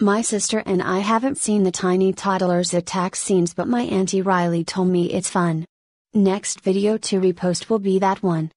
My sister and I haven't seen the tiny toddlers attack scenes but my auntie Riley told me it's fun. Next video to repost will be that one.